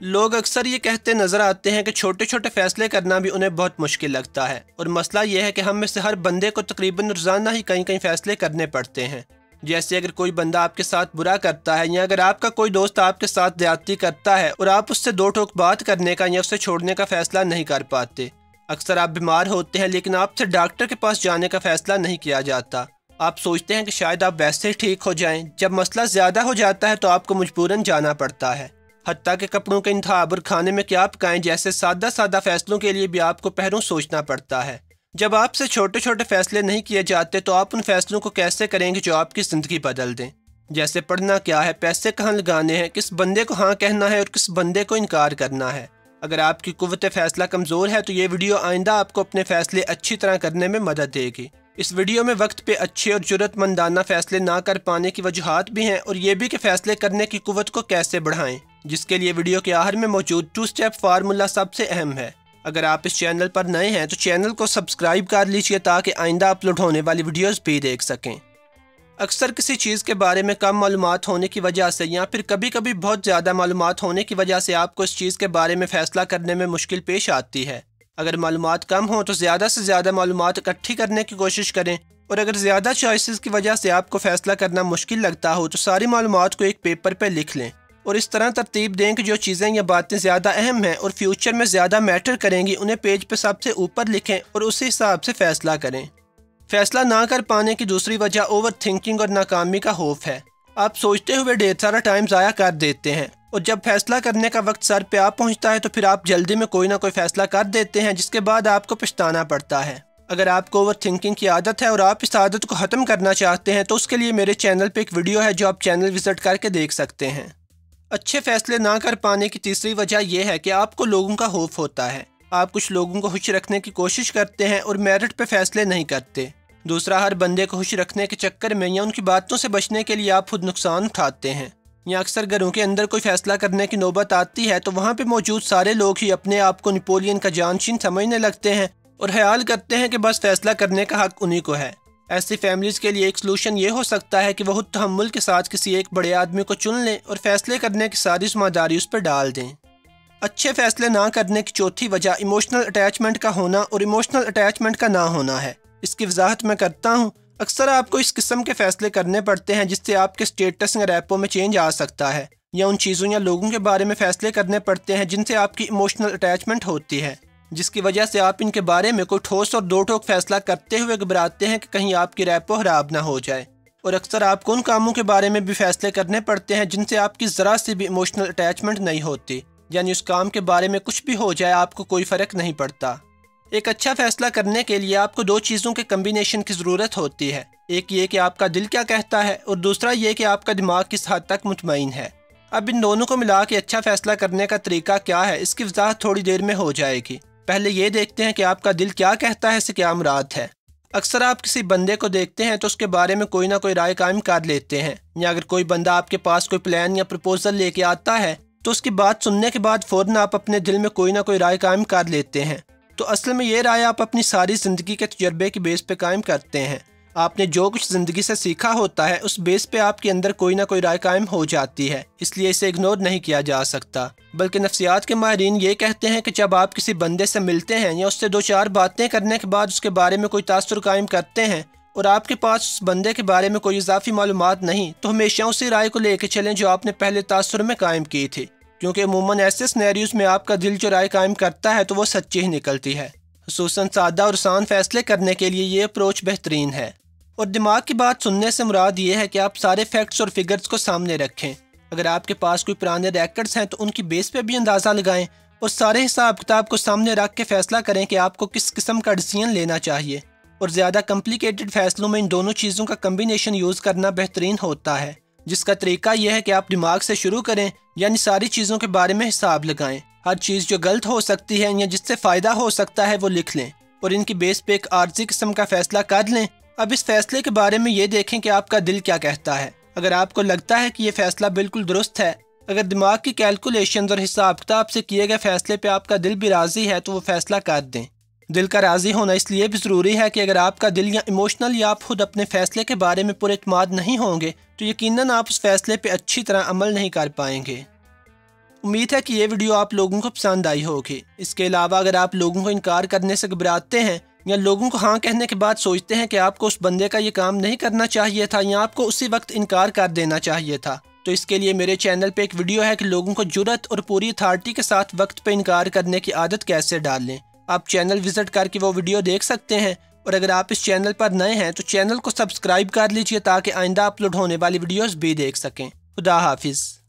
لوگ اکثر یہ کہتے نظر آتے ہیں کہ چھوٹے چھوٹے فیصلے کرنا بھی انہیں بہت مشکل لگتا ہے۔ اور مسئلہ یہ ہے کہ ہم میں سے ہر بندے کو تقریباً روزانہ ہی کئی کئی فیصلے کرنے پڑتے ہیں۔ جیسے اگر کوئی بندہ آپ کے ساتھ برا کرتا ہے یا اگر آپ کا کوئی دوست آپ کے ساتھ زیادتی کرتا ہے اور آپ اس سے دو ٹوک بات کرنے کا یا اسے چھوڑنے کا فیصلہ نہیں کر پاتے۔ اکثر آپ بیمار ہوتے ہیں لیکن آپ سے ڈاکٹر کے پاس جانے کا فیصلہ نہیں کیا جاتا۔ آپ سوچتے ہیں کہ شاید آپ ویسے ہی ٹھیک ہو جائیں۔ جب مسئلہ زیادہ ہو جاتا ہے تو آپ کو مجبوراً جانا پڑتا ہے۔ حتیٰ کہ کپڑوں کے انتخاب اور کھانے میں کیا پکائیں جیسے سادہ سادہ فیصلوں کے لیے بھی آپ کو پہلوں سوچنا پڑتا ہے۔ جب آپ سے چھوٹے چھوٹے فیصلے نہیں کیے جاتے تو آپ ان فیصلوں کو کیسے کریں گے جو آپ کی زندگی بدل دیں؟ جیسے پڑھنا کیا ہے، پیسے کہاں لگانے ہیں، کس بندے کو ہاں کہنا ہے اور کس بندے کو انکار کرنا ہے۔ اگر آپ کی قوت فیصلہ کمزور ہے تو یہ ویڈیو آئندہ آپ کو اپنے فیصلے اچھی طرح کرنے میں مدد دے گی۔ اس ویڈیو میں وقت پہ اچھے اور جرت مندانہ فیصلے نہ کر پانے کی وجوہات بھی ہیں اور یہ بھی کہ فیصلے کرنے کی قوت کو کیسے بڑھائیں۔ جس کے لیے ویڈیو کے آخر میں موجود ٹو سٹیپ فارمولا سب سے اہم ہے۔ اگر آپ اس چینل پر نئے ہیں تو چینل کو سبسکرائب کر لیجیے تاکہ آئندہ اپلوڈ ہونے والی ویڈیوز بھی دیکھ سکیں۔ اکثر کسی چیز کے بارے میں کم معلومات ہونے کی وجہ سے یا پھر کبھی کبھی بہت زیادہ معلومات ہونے کی وجہ سے آپ کو اس چیز کے بارے میں فیصلہ کرنے میں مشکل پیش آتی ہے۔ اگر معلومات کم ہوں تو زیادہ سے زیادہ معلومات اکٹھی کرنے کی کوشش کریں اور اگر زیادہ چوائسز کی وجہ سے آپ کو فیصلہ کرنا مشکل لگتا ہو تو ساری معلومات کو ایک پیپر پہ لکھ لیں۔ اور اس طرح ترتیب دیں کہ جو چیزیں یا باتیں زیادہ اہم ہیں اور فیوچر میں زیادہ میٹر کریں گی، انہیں پیج پہ سب سے اوپر لکھیں اور اسی حساب سے فیصلہ کریں۔ فیصلہ نہ کر پانے کی دوسری وجہ اوور تھنکنگ اور ناکامی کا خوف ہے۔ آپ سوچتے ہوئے ڈھیر سارا ٹائم ضائع کر دیتے ہیں اور جب فیصلہ کرنے کا وقت سر پہ آپ پہنچتا ہے تو پھر آپ جلدی میں کوئی نہ کوئی فیصلہ کر دیتے ہیں، جس کے بعد آپ کو پچھتانا پڑتا ہے۔ اگر آپ کو اوور تھنکنگ کی عادت ہے اور آپ اس عادت کو ختم کرنا چاہتے ہیں تو اس کے لیے میرے چینل پہ ایک ویڈیو ہے جو آپ چینل وزٹ کر کے دیکھ سکتے ہیں۔ اچھے فیصلے نہ کر پانے کی تیسری وجہ یہ ہے کہ آپ کو لوگوں کا خوف ہوتا ہے۔ آپ کچھ لوگوں کو خوش رکھنے کی کوشش کرتے ہیں اور میرٹ پہ فیصلے نہیں کرتے۔ دوسرا، ہر بندے کو خوش رکھنے کے چکر میں یا ان کی باتوں سے بچنے کے لیے آپ خود نقصان اٹھاتے ہیں۔ یا اکثر گھروں کے اندر کوئی فیصلہ کرنے کی نوبت آتی ہے تو وہاں پہ موجود سارے لوگ ہی اپنے آپ کو نپولین کا جانشین سمجھنے لگتے ہیں اور خیال کرتے ہیں کہ بس فیصلہ کرنے کا حق انہی کو ہے۔ ایسی فیملیز کے لیے ایک سلوشن یہ ہو سکتا ہے کہ وہ تحمل کے ساتھ کسی ایک بڑے آدمی کو چن لیں اور فیصلے کرنے کی ساری ذمہ داری اس پر ڈال دیں۔ اچھے فیصلے نہ کرنے کی چوتھی وجہ ایموشنل اٹیچمنٹ کا ہونا اور ایموشنل اٹیچمنٹ کا نہ ہونا ہے۔ اس کی وضاحت میں کرتا ہوں، اکثر آپ کو اس قسم کے فیصلے کرنے پڑتے ہیں جس سے آپ کے اسٹیٹس یا ریپو میں چینج آ سکتا ہے، یا ان چیزوں یا لوگوں کے بارے میں فیصلے کرنے پڑتے ہیں جن سے آپ کی ایموشنل اٹیچمنٹ ہوتی ہے۔ جس کی وجہ سے آپ ان کے بارے میں کوئی ٹھوس اور دو ٹوک فیصلہ کرتے ہوئے گھبراتے ہیں کہ کہیں آپ کی ریپو خراب نہ ہو جائے۔ اور اکثر آپ کو ان کاموں کے بارے میں بھی فیصلے کرنے پڑتے ہیں جن سے آپ کی ذرا سی بھی ایموشنل اٹیچمنٹ نہیں ہوتی۔ یعنی اس کام کے بارے میں کچھ بھی ہو جائے آپ کو کوئی فرق نہیں پڑتا۔ ایک اچھا فیصلہ کرنے کے لیے آپ کو دو چیزوں کے کمبینیشن کی ضرورت ہوتی ہے۔ ایک یہ کہ آپ کا دل کیا کہتا ہے اور دوسرا یہ کہ آپ کا دماغ کس حد تک مطمئن ہے۔ اب ان دونوں کو ملا کے اچھا فیصلہ کرنے کا طریقہ کیا ہے؟ اس کی وضاحت تھوڑی دیر میں ہو جائے گی۔ پہلے یہ دیکھتے ہیں کہ آپ کا دل کیا کہتا ہے اسے کیا مراد ہے۔ اکثر آپ کسی بندے کو دیکھتے ہیں تو اس کے بارے میں کوئی نہ کوئی رائے قائم کر لیتے ہیں۔ یا اگر کوئی بندہ آپ کے پاس کوئی پلان یا پرپوزل لے کے آتا ہے تو اس کی بات سننے کے بعد فوراً آپ اپنے دل میں کوئی نہ کوئی رائے قائم کر لیتے ہیں۔ تو اصل میں یہ رائے آپ اپنی ساری زندگی کے تجربے کی بیس پہ قائم کرتے ہیں۔ آپ نے جو کچھ زندگی سے سیکھا ہوتا ہے، اس بیس پہ آپ کے اندر کوئی نہ کوئی رائے قائم ہو جاتی ہے، اس لیے اسے اگنور نہیں کیا جا سکتا۔ بلکہ نفسیات کے ماہرین یہ کہتے ہیں کہ جب آپ کسی بندے سے ملتے ہیں یا اس سے دو چار باتیں کرنے کے بعد اس کے بارے میں کوئی تاثر قائم کرتے ہیں اور آپ کے پاس اس بندے کے بارے میں کوئی اضافی معلومات نہیں، تو ہمیشہ اسی رائے کو لے کے چلیں جو آپ نے پہلے تاثر میں قائم کی تھی۔ کیونکہ عموماً ایسے سنیریوز میں آپ کا دل جو رائے قائم کرتا ہے، تو وہ سچی ہی نکلتی ہے۔ خصوصاً سادہ اور آسان فیصلے کرنے کے لیے یہ اپروچ بہترین ہے۔ اور دماغ کی بات سننے سے مراد یہ ہے کہ آپ سارے فیکٹس اور فگرز کو سامنے رکھیں۔ اگر آپ کے پاس کوئی پرانے ریکڈز ہیں تو ان کی بیس پہ بھی اندازہ لگائیں اور سارے حساب کتاب کو سامنے رکھ کے فیصلہ کریں کہ آپ کو کس قسم کا ڈسیزن لینا چاہیے۔ اور زیادہ کمپلیکیٹڈ فیصلوں میں ان دونوں چیزوں کا کمبینیشن یوز کرنا بہترین ہوتا ہے۔ جس کا طریقہ یہ ہے کہ آپ دماغ سے شروع کریں یعنی ساری چیزوں کے بارے میں حساب لگائیں۔ ہر چیز جو غلط ہو سکتی ہے یا جس سے فائدہ ہو سکتا ہے وہ لکھ لیں اور ان کی بیس پہ ایک عارضی قسم کا فیصلہ کر لیں۔ اب اس فیصلے کے بارے میں یہ دیکھیں کہ آپ کا دل کیا کہتا ہے۔ اگر آپ کو لگتا ہے کہ یہ فیصلہ بالکل درست ہے، اگر دماغ کی کیلکولیشنز اور حساب کتاب سے کیے گئے فیصلے پہ آپ کا دل بھی راضی ہے تو وہ فیصلہ کر دیں۔ دل کا راضی ہونا اس لیے بھی ضروری ہے کہ اگر آپ کا دل یا ایموشنل یا آپ خود اپنے فیصلے کے بارے میں پر اعتماد نہیں ہوں گے، تو یقیناً آپ اس فیصلے پہ اچھی طرح عمل نہیں کر پائیں گے۔ امید ہے کہ یہ ویڈیو آپ لوگوں کو پسند آئی ہوگی۔ اس کے علاوہ اگر آپ لوگوں کو انکار کرنے سے گھبراتے ہیں یا لوگوں کو ہاں کہنے کے بعد سوچتے ہیں کہ آپ کو اس بندے کا یہ کام نہیں کرنا چاہیے تھا یا آپ کو اسی وقت انکار کر دینا چاہیے تھا۔ تو اس کے لیے میرے چینل پہ ایک ویڈیو ہے کہ لوگوں کو جرت اور پوری اتھارٹی کے ساتھ وقت پہ انکار کرنے کی عادت کیسے ڈال لیں آپ چینل وزٹ کر کے وہ ویڈیو دیکھ سکتے ہیں اور اگر آپ اس چینل پر نئے ہیں تو چینل کو سبسکرائب کر لیجیے تاکہ آئندہ اپلوڈ ہونے والی ویڈیوز بھی دیکھ سکیں۔ خدا حافظ۔